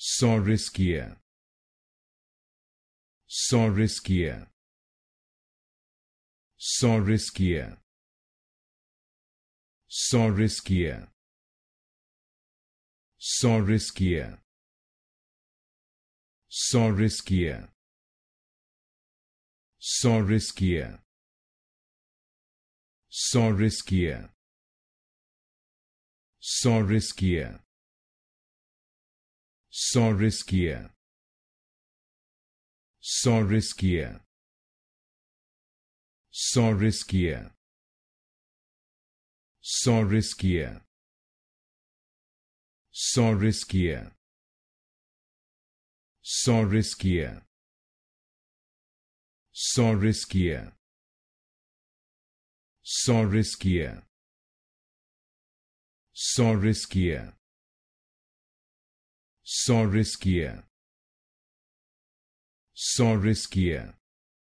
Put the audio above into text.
Saurischia sans risquer Saurischia sans risquer Saurischia sans risquer Saurischia sans risquer Saurischia sans risquer Saurischia sans risquer Saurischia sans risquer Saurischia sans risquer Saurischia sans risquer